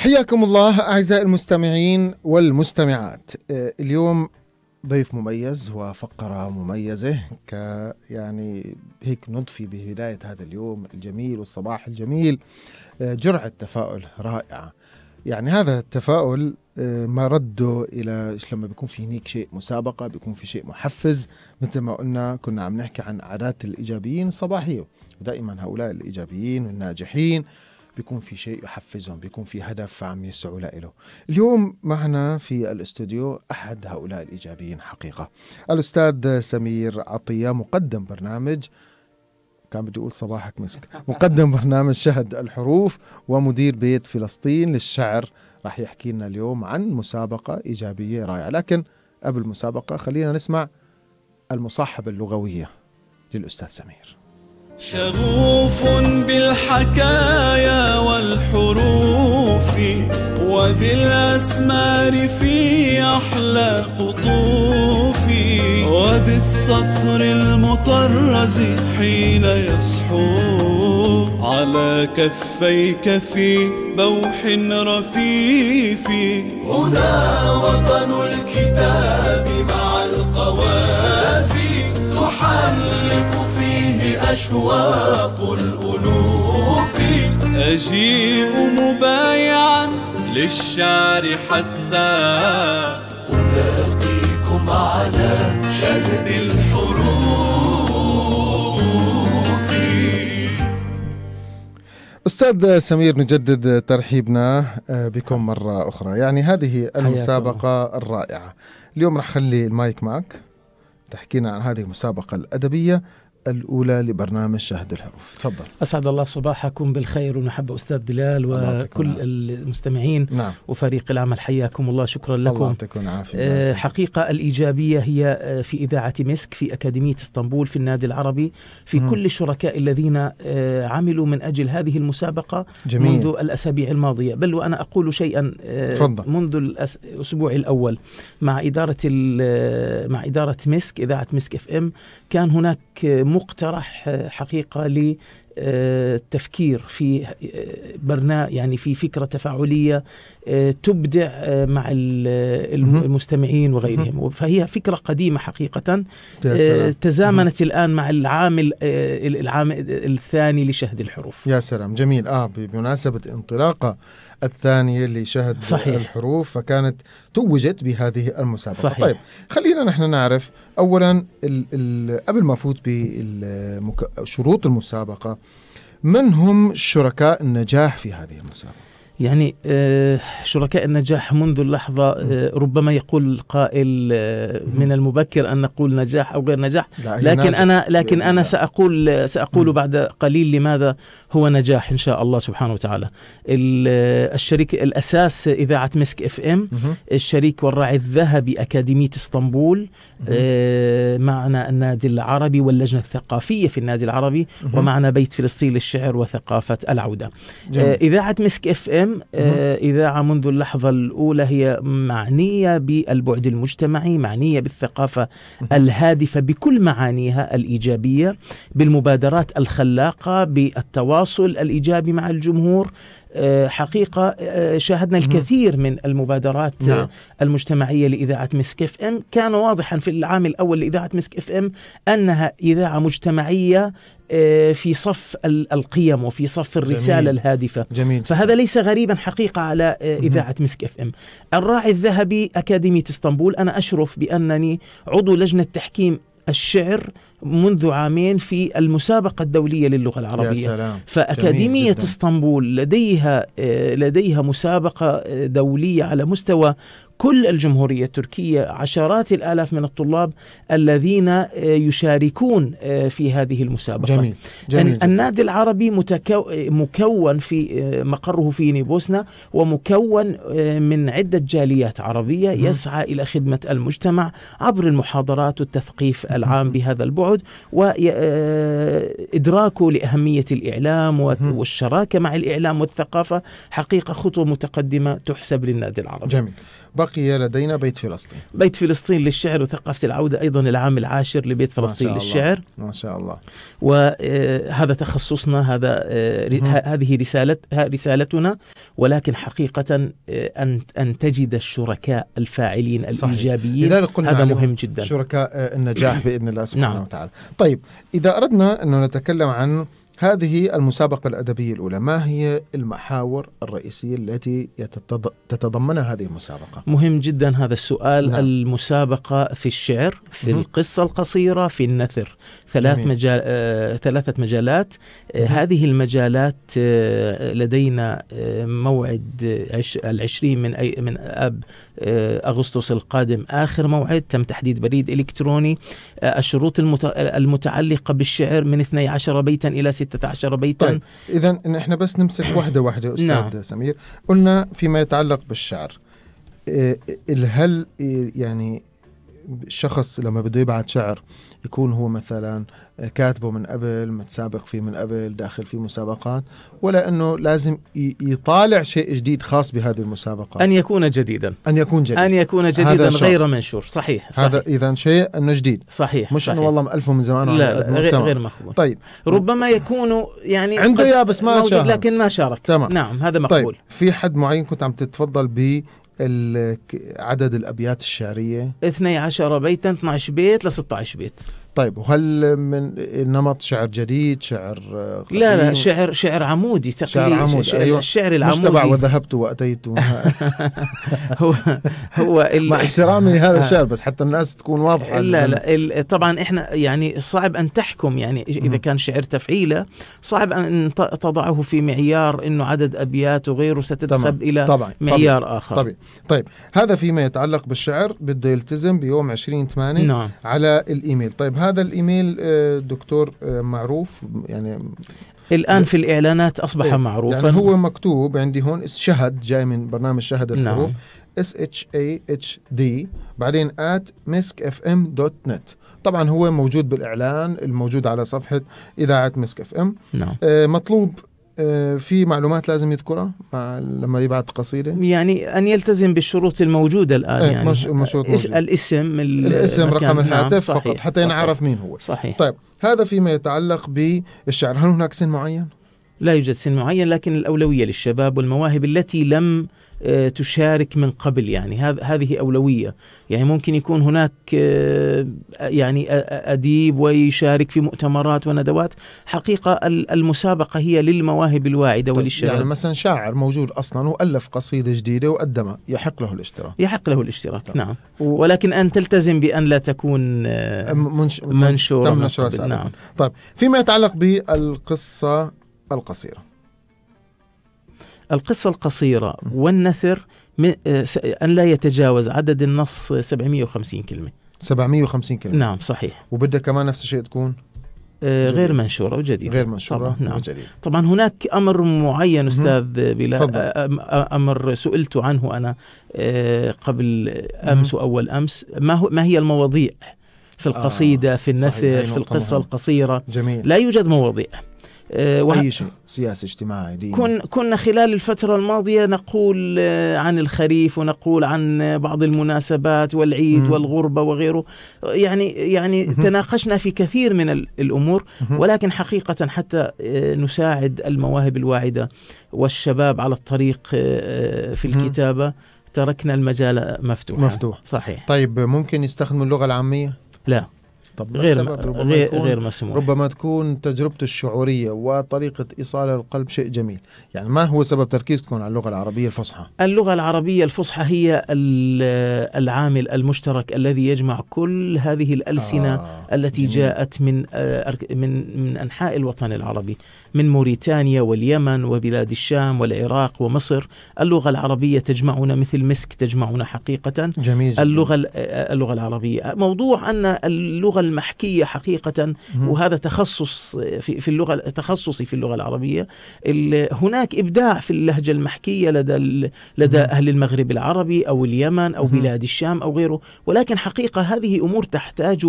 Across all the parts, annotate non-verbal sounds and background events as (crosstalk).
حياكم الله أعزائي المستمعين والمستمعات. آه، اليوم ضيف مميز وفقرة مميزة ك يعني هيك نضفي ببداية هذا اليوم الجميل والصباح الجميل آه، جرعة تفاؤل رائعة. يعني هذا التفاؤل آه، ما رده إلى لما بيكون في هنيك شيء مسابقة بيكون في شيء محفز. مثل ما قلنا كنا عم نحكي عن عادات الإيجابيين الصباحية ودائما هؤلاء الإيجابيين والناجحين. بيكون في شيء يحفزهم بيكون في هدف عم يسعوا له اليوم معنا في الاستوديو أحد هؤلاء الإيجابيين حقيقة. الأستاذ سمير عطية مقدم برنامج كان بدي أقول صباحك مسك. (laughs) مقدم برنامج شهد الحروف ومدير بيت فلسطين للشعر. راح يحكي لنا اليوم عن مسابقة إيجابية رائعة. لكن قبل المسابقة خلينا نسمع المصاحبة اللغوية للأستاذ سمير. شغوف بالحكايا والحروف وبالأسمار في أحلى قطوفي وبالسطر المطرز حين يصحو على كفيك في بوح رفيف هنا وطن الكتاب مع القوافي تحلق فيه أشواق الألوف. أجيء مبايعا للشعر حتى ألاقيكم على شهد الحروف. أستاذ سمير نجدد ترحيبنا آه، بكم مرة أخرى. يعني هذه المسابقة الرائعة. اليوم رح خلي المايك معك تحكينا عن هذه المسابقة الأدبية الأولى لبرنامج شهد الحروف. تفضل. أسعد الله صباحكم بالخير ونحب أستاذ بلال الله وكل العافية. المستمعين نعم. وفريق العمل حياكم الله شكرا الله لكم يعطيكم العافية. آه، حقيقة الإيجابية هي آه، في إذاعة مسك في أكاديمية إسطنبول في النادي العربي في مم. كل الشركاء الذين آه، عملوا من أجل هذه المسابقة جميل. منذ الأسابيع الماضية. بل وأنا أقول شيئا تفضل. منذ الأس- الأسبوع الأول مع إدارة ال- مع إدارة مسك إذاعة مسك إف إم كان هناك مقترح آه، حقيقة ل آه، التفكير في برنامج يعني في فكرة تفاعلية آه، تبدع آه، مع. المستمعين وغيرهم. فهي فكرة قديمة حقيقة يا آه، سلام. تزامنت الآن مع العام العام الثاني لشهد الحروف. يا سلام. جميل. آه بمناسبة انطلاقة الثانية لشهد صحيح. الحروف فكانت توجت بهذه المسابقة صحيح. طيب خلينا نحن نعرف اولا ال ال قبل ما أفوت بشروط المسابقة من هم شركاء النجاح في هذه المسابقة؟ يعني آه، شركاء النجاح منذ اللحظة آه، ربما يقول القائل آه، من المبكر أن نقول نجاح أو غير نجاح لكن أنا لكن أنا. سأقول سأقول. بعد قليل لماذا هو نجاح إن شاء الله سبحانه وتعالى ال- الشريك الأساس إذاعة مسك إف إم. الشريك والراعي الذهبي أكاديمية إسطنبول معنا النادي العربي واللجنة الثقافية في النادي العربي. ومعنا بيت فلسطين للشعر وثقافة العودة. إذاعة مسك إف إم آه، إذاعة منذ اللحظة الأولى هي معنية بالبعد المجتمعي معنية بالثقافة الهادفة بكل معانيها الإيجابية بالمبادرات الخلاقة بالتواصل الإيجابي مع الجمهور حقيقة آه، شاهدنا الكثير من المبادرات نعم. آه، المجتمعية لإذاعة مسك FM. كان واضحا في العام الأول لإذاعة مسك FM أنها إذاعة مجتمعية آه، في صف ال- القيم وفي صف الرسالة جميل. الهادفة. جميل. فهذا ليس غريبا حقيقة على آه، إذاعة مسك FM. الراعي الذهبي أكاديمية إسطنبول أنا أشرف بأنني عضو لجنة تحكيم الشعر منذ عامين في المسابقة الدولية للغة يا العربية سلام فأكاديمية. إسطنبول لديها آه، لديها مسابقة آه، دولية على مستوى كل الجمهورية التركية عشرات الآلاف من الطلاب الذين آه، يشاركون آه، في هذه المسابقة جميل جميل الن- جداً. النادي العربي متكو... مكون في آه، مقره في نيبوسنا ومكون آه، من عدة جاليات عربية. يسعى إلى خدمة المجتمع عبر المحاضرات والتثقيف العام بهذا البعد وإدراكه لأهمية الإعلام. والشراكة مع الإعلام والثقافة حقيقة خطوة متقدمة تحسب للنادي العربي جميل بقي لدينا بيت فلسطين بيت فلسطين للشعر وثقافة العودة أيضا العام العاشر لبيت ما فلسطين شاء الله. للشعر ما شاء الله وهذا تخصصنا هذا آه، هذه رسالة ه- رسالتنا ولكن حقيقة آه، أن أن تجد الشركاء الفاعلين صحيح. الإيجابيين لذلك قلنا هذا مهم جدا شركاء آه، النجاح بإذن الله سبحانه نعم. وتعالى. طيب إذا أردنا انه نتكلم عن هذه المسابقة الأدبية الأولى ما هي المحاور الرئيسية التي تتضمنها هذه المسابقة مهم جدا هذا السؤال نعم. المسابقة في الشعر في مهم. القصة القصيرة في النثر ثلاث جميل. مجال آه، ثلاثة مجالات آه،. هذه المجالات آه، لدينا آه، موعد آه، عش العشرين من أي من أب آه، أغسطس القادم. آخر موعد تم تحديد بريد إلكتروني. آه، الشروط المت- المتعلقة بالشعر من 12 بيتا إلى 16 بيتا. طيب إذا إحنا بس نمسك واحدة واحدة أستاذ نعم. سمير. قلنا فيما يتعلق بالشعر. إيه، هل يعني الشخص لما بده يبعث شعر يكون هو مثلا كاتبه من قبل متسابق فيه من قبل داخل فيه مسابقات ولا إنه لازم يطالع شيء جديد خاص بهذه المسابقة أن يكون جديدا أن يكون جديد أن يكون جديدا. غير منشور صحيح صحيح هذا اذا شيء إنه جديد صحيح مش صحيح. انه والله مألفه من زمان لا, لا. غير. غير مقبول طيب ربما يكون يعني عنده قد إياه بس ما شارك. لكن ما شارك تمام. نعم هذا مقبول طيب في حد معين كنت عم تتفضل ب ال- ك- عدد الأبيات الشعرية. 12 بيتا 12 بيت ل 16 بيت. طيب وهل من نمط شعر جديد شعر آه، لا لا قديم؟ شعر شعر عمودي تقليد شعر عمود، شعر أيوة. الشعر مش تبع العمودي وذهبت وأتيت (laughs) (laughs) هو هو مع احترامي لهذا الشعر بس حتى الناس تكون واضحة لا لا ال- طبعا إحنا يعني صعب أن تحكم يعني. إذا كان شعر تفعيله صعب أن تضعه في معيار إنه عدد أبيات وغيره ستذهب. إلى طبعا معيار آخر طبيعي طيب هذا فيما يتعلق بالشعر بده يلتزم بيوم 20 8 نعم على الإيميل طيب هذا الإيميل آه، دكتور آه، معروف يعني الآن في الإعلانات أصبح إيه، معروفا. يعني هو مكتوب عندي هون شهد جاي من برنامج شهد الحروف نعم S H A H D بعدين at مسك FM dot net طبعا هو موجود بالإعلان الموجود على صفحة إذاعة مسك اف ام نعم. آه مطلوب في معلومات لازم يذكرها مع لما يبعث قصيدة؟ يعني أن يلتزم بالشروط الموجودة الآن إيه، يعني. مش- المشروط موجود. الاسم ال- الاسم. رقم نعم، الهاتف صحيح، فقط حتى ينعرف مين هو. صحيح. طيب هذا فيما يتعلق بالشعر. هل هناك سن معين؟ لا يوجد سن معين لكن الأولوية للشباب والمواهب التي لم آه، تشارك من قبل يعني. هذ- هذه أولوية. يعني ممكن يكون هناك آه، يعني أديب ويشارك في مؤتمرات وندوات. حقيقة ال- المسابقة هي للمواهب الواعدة طيب وللشباب. يعني مثلا شاعر موجود أصلا وألف قصيدة جديدة وقدمها يحق له الاشتراك. يحق له الاشتراك طيب. نعم. و- ولكن أن تلتزم بأن لا تكون آه، منش... منشورة تم نشرها نعم. طيب فيما يتعلق بالقصة القصيرة. القصة القصيرة والنثر آه، أن لا يتجاوز عدد النص 750 كلمة. 750 كلمة. نعم صحيح. وبدها كمان نفس الشيء تكون؟ آه، جديد. غير منشورة وجديدة. غير منشورة طبعا نعم. وجديد طبعا هناك أمر معين أستاذ بلا تفضل. آه، أمر سئلت عنه أنا آه، قبل أمس وأول أمس. ما, هو ما هي المواضيع في القصيدة في صحيح، النثر هاي في نقطة القصة مهمة. القصيرة؟ جميل. لا يوجد مواضيع. آه، أي شيء سياسي اجتماعي ديني كن كنا خلال الفترة الماضية نقول آه، عن الخريف ونقول عن آه، بعض المناسبات والعيد مم. والغربة وغيره يعني يعني. تناقشنا في كثير من ال- الأمور. ولكن حقيقة حتى آه، نساعد المواهب الواعدة والشباب على الطريق آه، في. الكتابة تركنا المجال مفتوحا مفتوح صحيح طيب ممكن يستخدموا اللغة العامية لا طب غير السبب؟ ربما غير, يكون غير مسموح ربما تكون تجربته الشعورية وطريقة إيصال القلب شيء جميل يعني ما هو سبب تركيزكم على اللغة العربية الفصحى اللغة العربية الفصحى هي ال- العامل المشترك الذي يجمع كل هذه الألسنة آه. التي جميل. جاءت من آه، من من أنحاء الوطن العربي من موريتانيا واليمن وبلاد الشام والعراق ومصر اللغة العربية تجمعنا مثل مسك تجمعنا حقيقة جميل جدا. اللغة ال- اللغة العربية موضوع اللغة اللغة المحكية حقيقة. وهذا تخصص في في اللغة تخصصي في اللغة العربية ال- هناك إبداع في اللهجة المحكية لدى لدى. أهل المغرب العربي أو اليمن أو. بلاد الشام أو غيره ولكن حقيقة هذه أمور تحتاج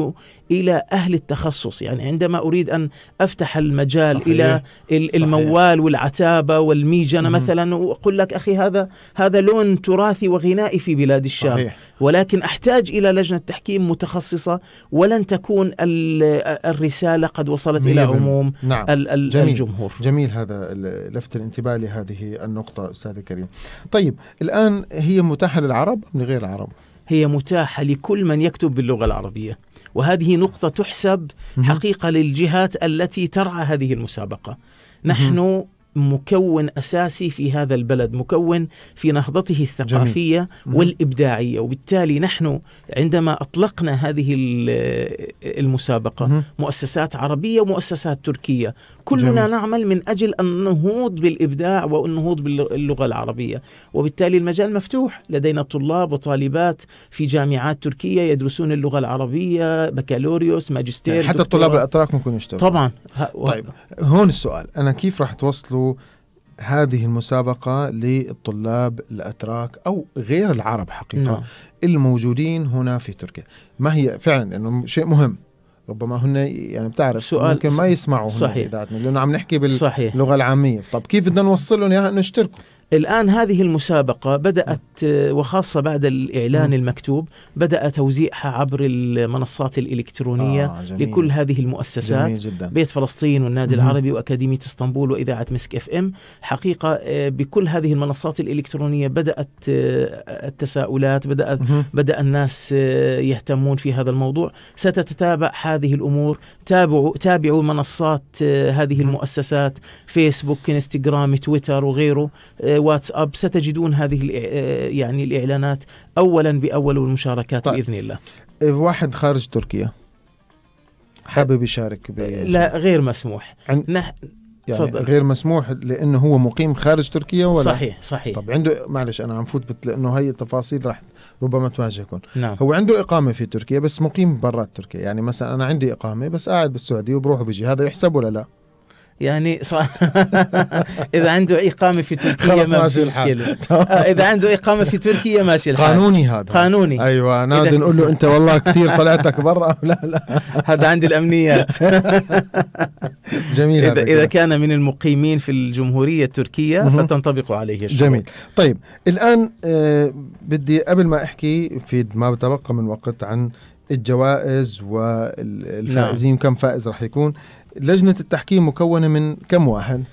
إلى أهل التخصص يعني عندما أريد أن أفتح المجال صحيح. إلى صحيح. الموال والعتابة والميجنة. مثلا وأقول لك أخي هذا هذا لون تراثي وغنائي في بلاد الشام صحيح ولكن أحتاج إلى لجنة تحكيم متخصصة ولن تكون ال- الرسالة قد وصلت بالمية. عموم نعم جميل. الجمهور جميل هذا لفت الانتباه لهذه النقطة أستاذ كريم طيب الآن هي متاحة للعرب أم لغير العرب؟ هي متاحة لكل من يكتب باللغة العربية وهذه نقطة تحسب مهم. حقيقة للجهات التي ترعى هذه المسابقة نحن مكون أساسي في هذا البلد مكون في نهضته الثقافية مهم. والإبداعية وبالتالي نحن عندما أطلقنا هذه ال- المسابقة. مؤسسات عربية ومؤسسات تركية كلنا جميل. نعمل من أجل النهوض بالإبداع والنهوض باللغة العربية. وبالتالي المجال مفتوح. لدينا طلاب وطالبات في جامعات تركية يدرسون اللغة العربية بكالوريوس ماجستير يعني حتى. الطلاب الأتراك ممكن يشتركوا طبعا. ه- و- طيب هون السؤال. أنا كيف راح توصلوا هذه المسابقة للطلاب الأتراك أو غير العرب حقيقة نعم. الموجودين هنا في تركيا؟ ما هي فعلا لأنه شيء مهم. ربما هن يعني بتعرف سؤال- ممكن ما يسمعوا صحيح. لأنه عم نحكي صحيح. باللغة العامية. طب كيف بدنا نوصل لهم إياها؟ إنه يشتركوا الآن هذه المسابقة بدأت آه، وخاصة بعد الإعلان. المكتوب بدأ توزيعها عبر المنصات الإلكترونية آه جميل. لكل هذه المؤسسات جميل جدا بيت فلسطين والنادي. العربي وأكاديمية إسطنبول وإذاعة مسك إف إم حقيقة آه، بكل هذه المنصات الإلكترونية بدأت آه، التساؤلات بدأت. بدأ الناس يهتمون في هذا الموضوع ستتتابع هذه الأمور تابعوا تابعوا منصات هذه. المؤسسات فيسبوك إنستغرام تويتر وغيره واتساب ستجدون هذه آه، يعني الإعلانات أولا بأول والمشاركات طيب. بإذن الله. إيه، واحد خارج تركيا. حابب يشارك لا غير مسموح. عن- نح... يعني تفضل. غير مسموح لأنه هو مقيم خارج تركيا ولا؟ صحيح صحيح. طب عنده معلش أنا عم فوت بت... لأنه هي التفاصيل راح ربما تواجهكم. نعم. هو عنده إقامة في تركيا بس مقيم برات تركيا. يعني مثلا أنا عندي إقامة بس قاعد بالسعودية وبروح وبيجي. هذا يحسب ولا لا؟ يعني ص... (laughs) إذا عنده إقامة في تركيا خلص ما ماشي الحال. (laughs) آه، إذا عنده إقامة في تركيا ماشي الحال. قانوني هذا. قانوني. أيوه نادي إذا- نقول له أنت والله كثير طلعتك برا لا لا. (laughs) هذا عند الأمنيات. جميل إذا الكلام. كان من المقيمين في الجمهورية التركية. فتنطبق عليه الشروط. جميل. طيب الآن آه بدي قبل ما أحكي في ما بتبقى من وقت عن الجوائز والفائزين كم فائز راح يكون. لجنة التحكيم مكونة من كم واحد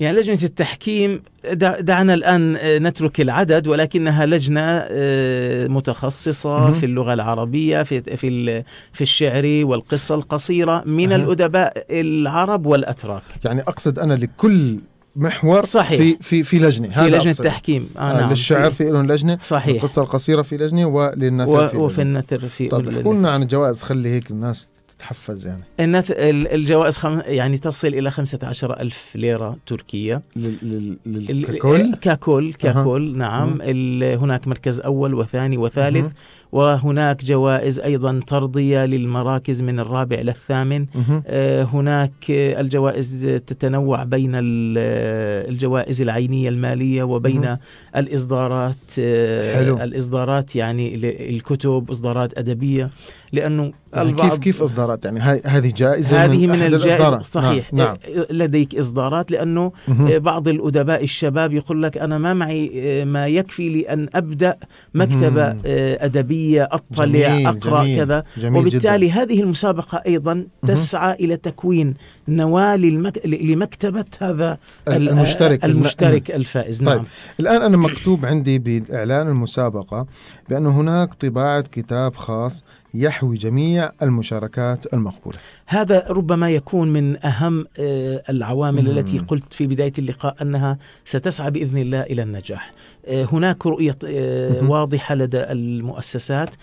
يعني لجنة التحكيم دع- دعنا الآن آه، نترك العدد ولكنها لجنة آه، متخصصة مهم. في اللغة العربية في في في الشعر والقصة القصيرة من أها. الأدباء العرب والأتراك يعني أقصد أنا لكل محور صحيح. في في في لجنة في هذا لجنة أقصد. تحكيم آه آه نعم للشعر في لهم لجنة صحيح القصة القصيرة في لجنة وللنثر و- في وفي النثر في طب لنا عن الجوائز خلي هيك الناس تتحفز يعني النث... ال- الجوائز خم... يعني تصل إلى 15 ألف ليرة تركية لل لل ككل ككل ككل أها. نعم. ال... هناك مركز أول وثاني وثالث مهم. وهناك جوائز أيضا ترضية للمراكز من الرابع للثامن مهم. آه، هناك الجوائز تتنوع بين ال- الجوائز العينية المالية وبين مهم. الإصدارات آه، حلو. الإصدارات يعني ل- الكتب إصدارات أدبية لأنه يعني كيف البعض كيف إصدارات يعني هاي هذه جائزة هذه من الجائزة الإصدارات. صحيح نعم, نعم. آه، لديك إصدارات لأنه مهم. آه، بعض الأدباء الشباب يقول لك أنا ما معي آه، ما يكفي لأن أبدأ مكتبة مهم. آه، أدبية أطلع جميل، أقرأ جميل، كذا جميل وبالتالي جدا. هذه المسابقة أيضا تسعى إلى تكوين نواة للمك... لمكتبة هذا ال- المشترك المشترك الفائز طيب. نعم الآن أنا مكتوب عندي بإعلان المسابقة بأن هناك طباعة كتاب خاص يحوي جميع المشاركات المقبولة. هذا ربما يكون من أهم آه، العوامل مم. التي قلت في بداية اللقاء أنها ستسعى بإذن الله إلى النجاح. آه، هناك رؤية آه،. واضحة لدى المؤسسات.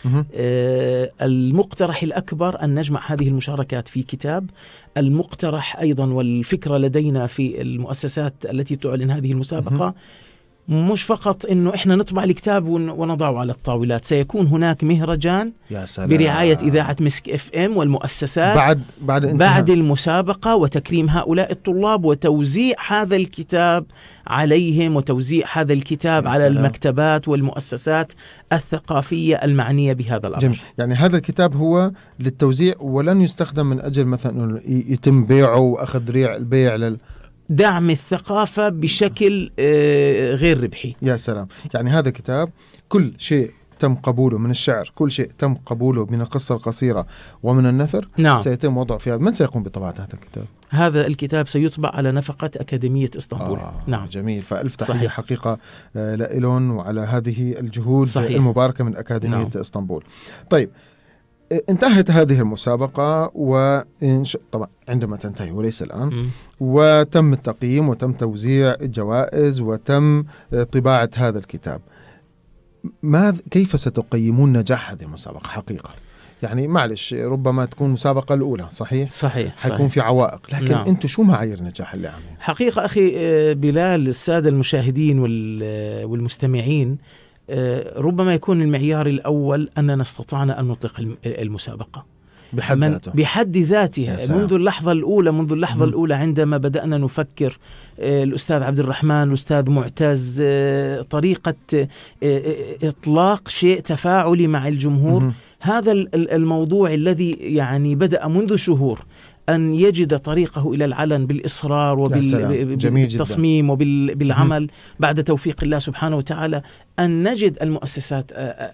المقترح الأكبر أن نجمع هذه المشاركات في كتاب. المقترح أيضا والفكرة لدينا في المؤسسات التي تعلن هذه المسابقة. مش فقط إنه إحنا نطبع الكتاب ون- ونضعه على الطاولات. سيكون هناك مهرجان يا سلام. برعاية إذاعة مسك إف إم والمؤسسات بعد بعد انتهاء. بعد المسابقة وتكريم هؤلاء الطلاب وتوزيع هذا الكتاب عليهم وتوزيع هذا الكتاب على سلام. المكتبات والمؤسسات الثقافية المعنية بهذا الأمر. جميل. يعني هذا الكتاب هو للتوزيع ولن يستخدم من أجل مثلا يتم بيعه وأخذ ريع البيع لل دعم الثقافة بشكل آه، غير ربحي. يا سلام. يعني هذا كتاب كل شيء تم قبوله من الشعر كل شيء تم قبوله من القصة القصيرة ومن النثر نعم. سيتم وضعه في هذا. من سيقوم بطباعة هذا الكتاب؟ هذا الكتاب سيطبع على نفقة أكاديمية إسطنبول. آه نعم. جميل. فألف تحية صحيح. حقيقة آه، لإلون وعلى هذه الجهود صحيح. المباركة من أكاديمية نعم. إسطنبول. طيب انتهت هذه المسابقة شاء طبعا عندما تنتهي وليس الآن مم. وتم التقييم وتم توزيع الجوائز وتم آه، طباعة هذا الكتاب ماذا كيف ستقيمون نجاح هذه المسابقة حقيقة يعني معلش ربما تكون المسابقة الأولى صحيح صحيح, حيكون صحيح. في عوائق لكن نعم. أنتم شو معايير نجاح اللي عاملين حقيقة أخي آه، بلال السادة المشاهدين وال- والمستمعين ربما يكون المعيار الأول أننا استطعنا أن نطلق الم- المسابقة بحد من ذاته بحد ذاتها. منذ اللحظة الأولى منذ اللحظة مم. الأولى عندما بدأنا نفكر آه، الأستاذ عبد الرحمن الأستاذ معتز آه، طريقة آه، آه، إطلاق شيء تفاعلي مع الجمهور مهم. هذا ال- ال- الموضوع الذي يعني بدأ منذ شهور أن يجد طريقه إلى العلن بالإصرار. وبالتصميم وبالعمل بعد توفيق الله سبحانه وتعالى أن نجد المؤسسات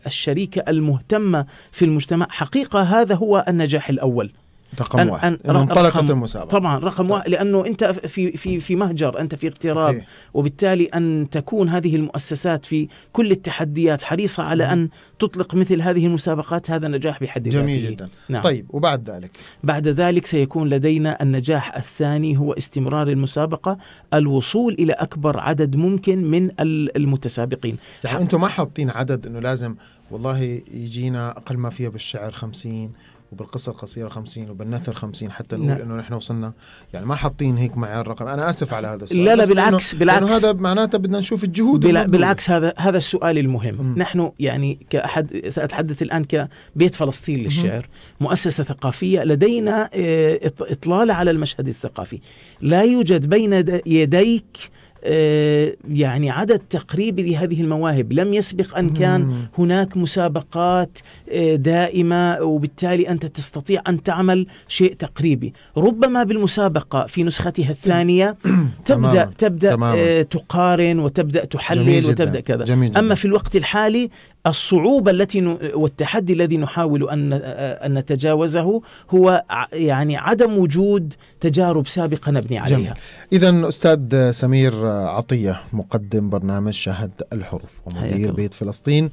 الشريكة المهتمة في المجتمع. حقيقة هذا هو النجاح الأول. رقم أن- واحد. أن- انطلقت رقم- المسابقة. طبعا رقم واحد لأنه أنت في في في مهجر أنت في اغتراب صحيح. وبالتالي أن تكون هذه المؤسسات في كل التحديات حريصة على مم. أن تطلق مثل هذه المسابقات هذا نجاح بحد جميل ذاته. جدا. نعم. طيب وبعد ذلك؟ بعد ذلك سيكون لدينا النجاح الثاني هو استمرار المسابقة الوصول إلى أكبر عدد ممكن من ال- المتسابقين. يعني أنتم ما حاطين عدد إنه لازم والله يجينا أقل ما فيها بالشعر 50 وبالقصة القصيرة 50 وبالنثر 50 حتى نقول نعم. إنه نحن وصلنا يعني ما حاطين هيك معيار رقم أنا آسف على هذا السؤال لا لا بس لأنه- بالعكس بالعكس لأنه هذا معناته بدنا نشوف الجهود بلا. بالعكس هذا هذا السؤال المهم مم. نحن يعني كأحد سأتحدث الآن كبيت فلسطين للشعر مؤسسة ثقافية لدينا آه، إطلالة على المشهد الثقافي لا يوجد بين يديك يعني عدد تقريبي لهذه المواهب لم يسبق أن كان. هناك مسابقات آه، دائمة وبالتالي أنت تستطيع أن تعمل شيء تقريبي ربما بالمسابقة في نسختها الثانية (coughs) تبدأ. تبدأ. آه، تقارن وتبدأ تحلل. وتبدأ كذا. أما في الوقت الحالي الصعوبة التي ن... والتحدي الذي نحاول أن أن نتجاوزه هو يعني عدم وجود تجارب سابقة نبني عليها جميل. اذا أستاذ سمير عطية مقدم برنامج شهد الحروف ومدير الله. بيت فلسطين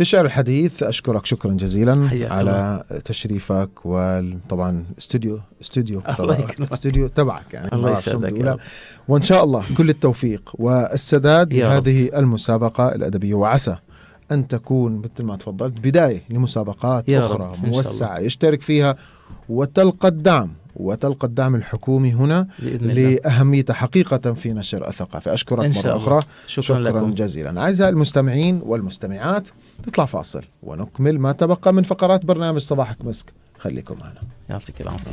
للشعر الحديث أشكرك شكرا جزيلا على تشريفك وطبعا استوديو استوديو الله. استوديو تبعك يعني الله يسعدك. وإن شاء الله كل التوفيق والسداد. لهذه المسابقة الأدبية وعسى أن تكون مثل ما تفضلت بداية لمسابقات يا رب، الله. موسعة يشترك فيها وتلقى الدعم وتلقى الدعم الحكومي هنا بإذن الله. لأهميتها حقيقة في نشر الثقافة. أشكرك إن مرة الله. أخرى. شكرا, شكرا لكم. جزيلا. أعزائي المستمعين والمستمعات نطلع فاصل ونكمل ما تبقى من فقرات برنامج صباحك مسك. خليكم معنا. يعطيك العافية.